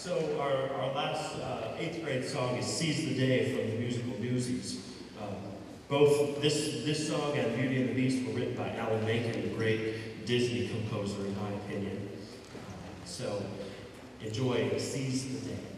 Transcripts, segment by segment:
So our, our last uh, eighth grade song is Seize the Day from the musical Newsies. Um, both this, this song and Beauty and the Beast were written by Alan Menken, the great Disney composer, in my opinion. Uh, so enjoy Seize the Day.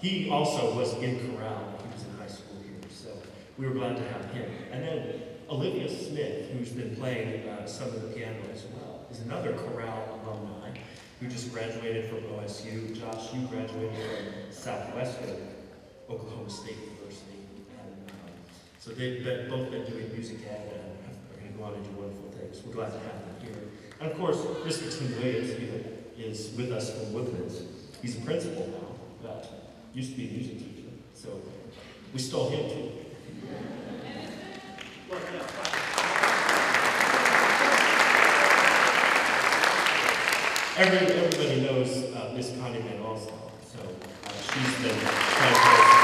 He also was in Chorale when he was in high school here, so we were glad to have him. And then Olivia Smith, who's been playing uh, some of the piano as well, is another Chorale alumni who just graduated from OSU. Josh, you graduated from Southwestern Oklahoma State University. And um, so they've been, both been doing music and are going to go on and do wonderful things. We're glad to have them here. And of course, Mr. Tim Williams is with us from Woodlands. He's a principal now, but used to be a music teacher. So we stole him too. Every, everybody knows uh, Miss Connie Van also, so uh, she's been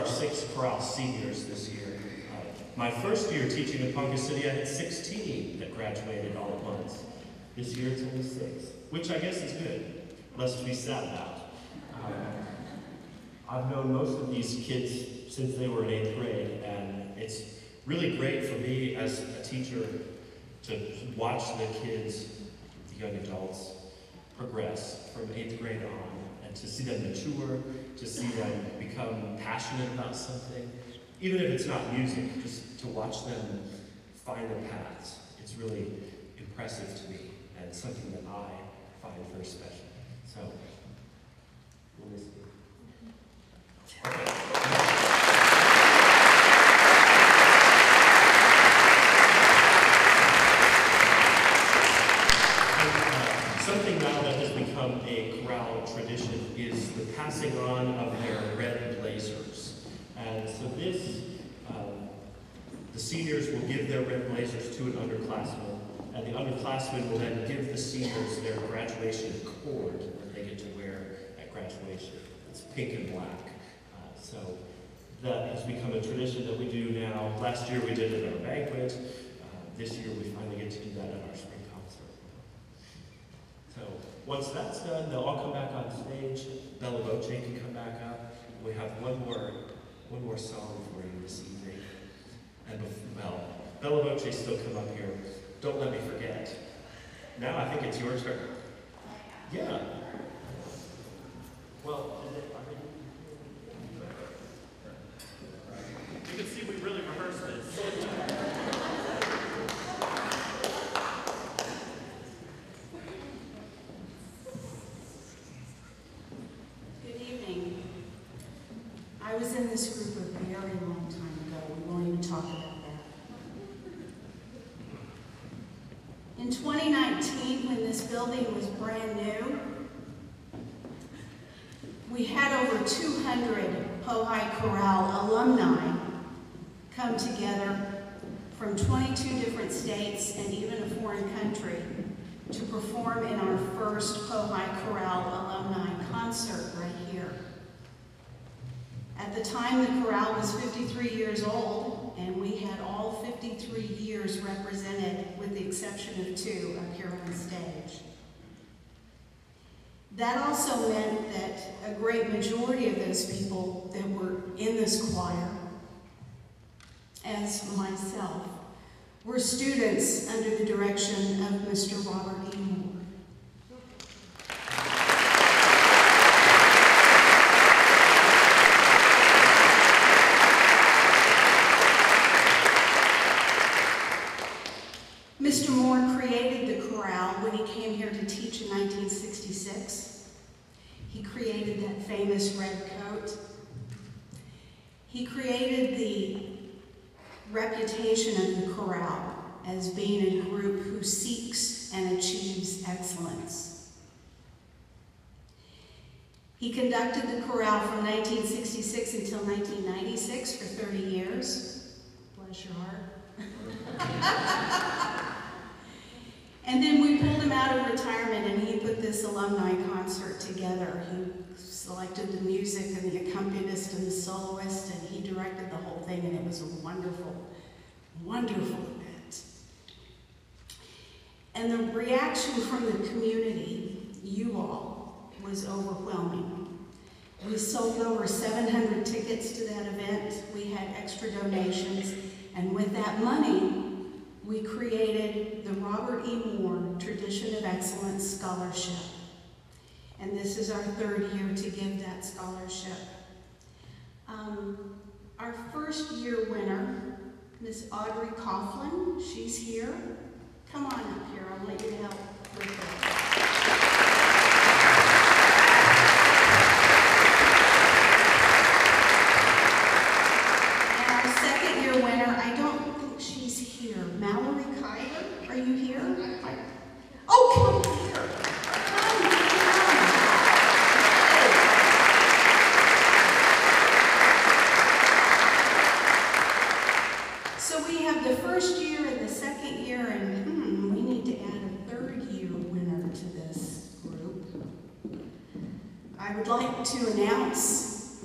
our six chorale seniors this year. Uh, my first year teaching in Ponca City, I had 16 that graduated all at once. This year it's only six, which I guess is good, less to be sad about. Um, I've known most of these kids since they were in eighth grade, and it's really great for me as a teacher to watch the kids, the young adults, progress from eighth grade on, and to see them mature, to see them become passionate about something, even if it's not music, just to watch them find their paths. It's really impressive to me and something that I find very special. So, we'll miss you. Okay. Uh, Something now that has become a chorale tradition is the passing on of their red blazers. And so this, um, the seniors will give their red blazers to an underclassman, and the underclassmen will then give the seniors their graduation cord that they get to wear at graduation. It's pink and black. Uh, so that has become a tradition that we do now. Last year we did it at our banquet. Uh, this year we finally get to do that at our spring concert. So once that's done, they'll all come back on stage. Bella Voce can come back up. We have one more, one more song for you this evening. And well, Bella Voce still come up here. Don't let me forget. Now I think it's your turn. Oh, yeah. Well, is it, are you, you can see we really rehearsed this. Good evening. I was in this group a very long time ago. We won't even talk about that. In 2019, when this building was brand new, we had over 200 Po-Hi Chorale alumni come together from 22 different states and even a foreign country to perform in our first Po-Hi Chorale alumni concert right here. At the time, the chorale was 53 years old, and we had all 53 years represented, with the exception of two up here on stage. That also meant that a great majority of those people that were in this choir, as myself, were students under the direction of Mr. Robert E. Moore. Mr. Moore created the chorale when he came here to teach in 1966. He famous red coat. He created the reputation of the chorale as being a group who seeks and achieves excellence. He conducted the chorale from 1966 until 1996 for 30 years. Bless your heart. And then we pulled him out of retirement and he put this alumni concert together. He selected the music and the accompanist and the soloist and he directed the whole thing and it was a wonderful, wonderful event. And the reaction from the community, you all, was overwhelming. We sold over 700 tickets to that event. We had extra donations. And with that money, we created the Robert E. Moore Tradition of Excellence Scholarship. And this is our third year to give that scholarship. Um, our first year winner, Miss Audrey Coughlin, she's here. Come on up here, I'll let you help with that. to announce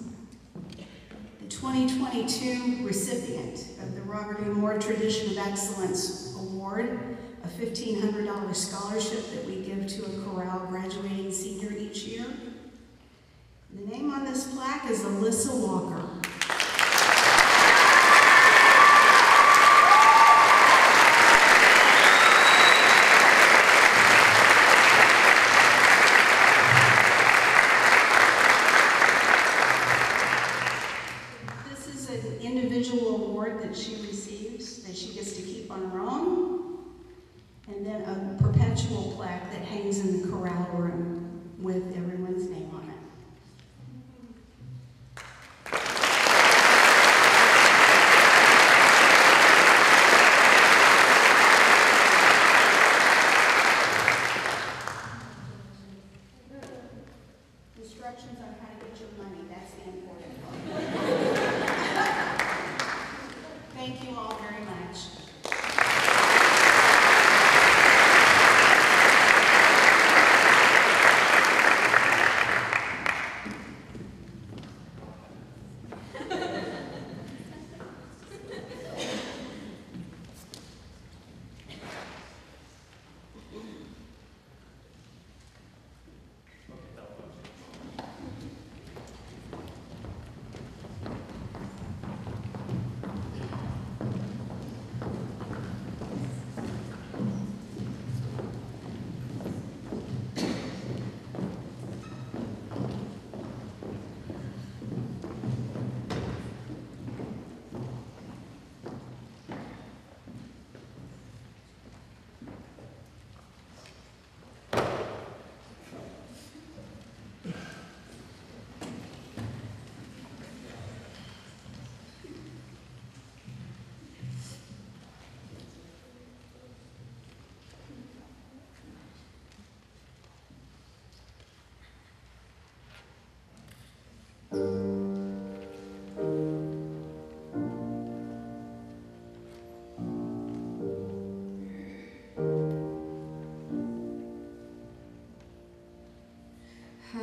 the 2022 recipient of the Robert E. Moore Tradition of Excellence Award, a $1,500 scholarship that we give to a Chorale graduating senior each year. The name on this plaque is Alyssa Walker.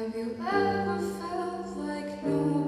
Have you ever felt like no